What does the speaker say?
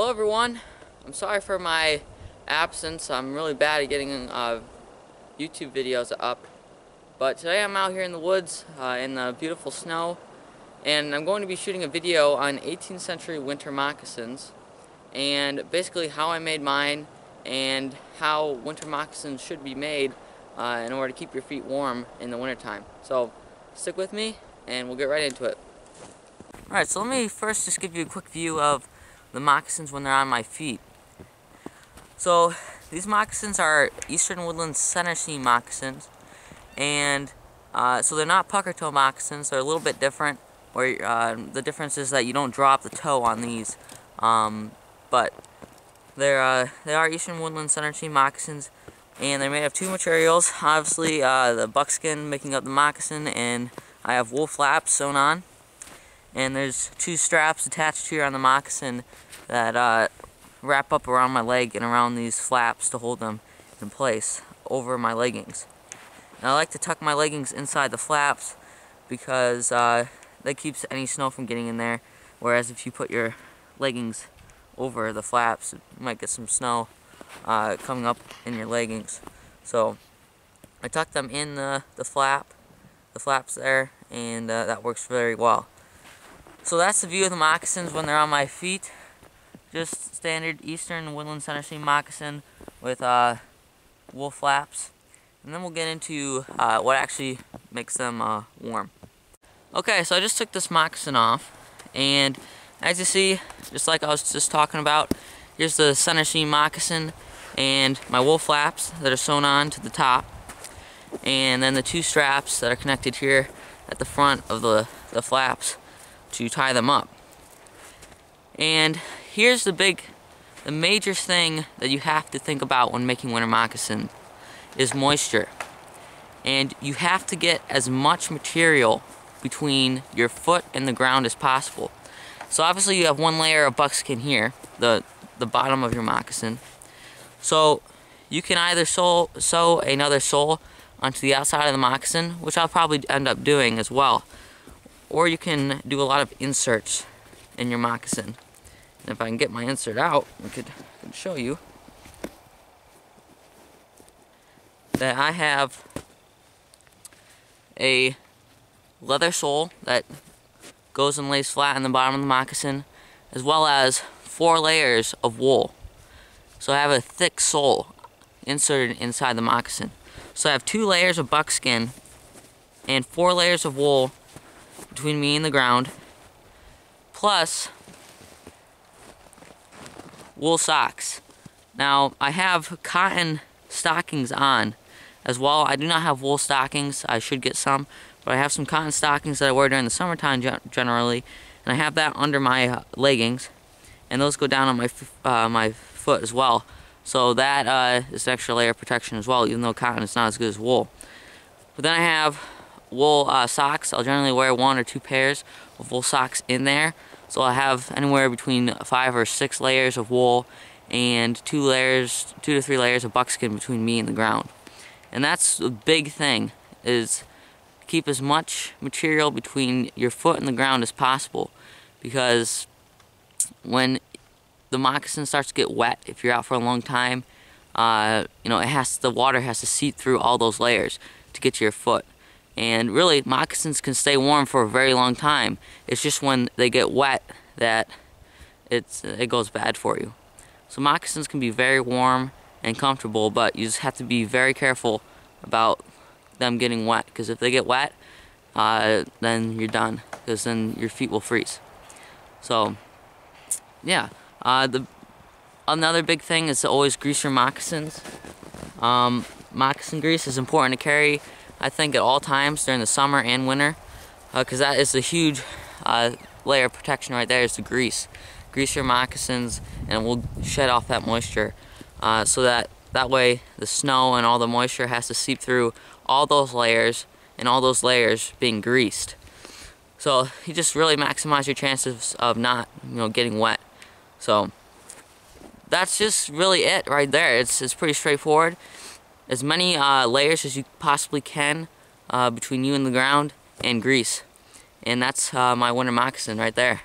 Hello everyone. I'm sorry for my absence. I'm really bad at getting uh, YouTube videos up. But today I'm out here in the woods uh, in the beautiful snow and I'm going to be shooting a video on 18th century winter moccasins and basically how I made mine and how winter moccasins should be made uh, in order to keep your feet warm in the wintertime. So stick with me and we'll get right into it. Alright, so let me first just give you a quick view of the moccasins when they're on my feet. So these moccasins are Eastern Woodland center seam moccasins and uh, so they're not pucker toe moccasins, they're a little bit different where uh, the difference is that you don't drop the toe on these um, but they're uh, they are Eastern Woodland center seam moccasins and they're made of two materials. Obviously uh, the buckskin making up the moccasin and I have wool flaps sewn on and there's two straps attached here on the moccasin that uh, wrap up around my leg and around these flaps to hold them in place over my leggings. I like to tuck my leggings inside the flaps because uh, that keeps any snow from getting in there whereas if you put your leggings over the flaps you might get some snow uh, coming up in your leggings. So I tuck them in the, the flap, the flaps there, and uh, that works very well. So that's the view of the moccasins when they're on my feet. Just standard Eastern Woodland Center Seam moccasin with uh, wool flaps. And then we'll get into uh, what actually makes them uh, warm. Okay, so I just took this moccasin off. And as you see, just like I was just talking about, here's the center seam moccasin and my wool flaps that are sewn on to the top. And then the two straps that are connected here at the front of the, the flaps to tie them up. And here's the big, the major thing that you have to think about when making winter moccasin is moisture. And you have to get as much material between your foot and the ground as possible. So obviously you have one layer of buckskin here, the, the bottom of your moccasin. So you can either sew, sew another sole onto the outside of the moccasin, which I'll probably end up doing as well or you can do a lot of inserts in your moccasin. And if I can get my insert out, I could, I could show you that I have a leather sole that goes and lays flat in the bottom of the moccasin, as well as four layers of wool. So I have a thick sole inserted inside the moccasin. So I have two layers of buckskin and four layers of wool between me and the ground, plus wool socks. Now, I have cotton stockings on as well. I do not have wool stockings. I should get some, but I have some cotton stockings that I wear during the summertime generally, and I have that under my uh, leggings, and those go down on my uh, my foot as well. So that uh, is an extra layer of protection as well, even though cotton is not as good as wool. But then I have wool uh, socks. I'll generally wear one or two pairs of wool socks in there. So I'll have anywhere between five or six layers of wool and two layers, two to three layers of buckskin between me and the ground. And that's the big thing, is keep as much material between your foot and the ground as possible. Because when the moccasin starts to get wet, if you're out for a long time, uh, you know, it has the water has to seep through all those layers to get to your foot. And really, moccasins can stay warm for a very long time. It's just when they get wet that it's it goes bad for you. So moccasins can be very warm and comfortable, but you just have to be very careful about them getting wet. Because if they get wet, uh, then you're done. Because then your feet will freeze. So, yeah. Uh, the another big thing is to always grease your moccasins. Um, moccasin grease is important to carry I think at all times during the summer and winter because uh, that is a huge uh, layer of protection right there is the grease. Grease your moccasins and it will shed off that moisture uh, so that that way the snow and all the moisture has to seep through all those layers and all those layers being greased. So you just really maximize your chances of not you know getting wet. So that's just really it right there. It's, it's pretty straightforward as many uh, layers as you possibly can uh, between you and the ground and grease. And that's uh, my winter moccasin right there.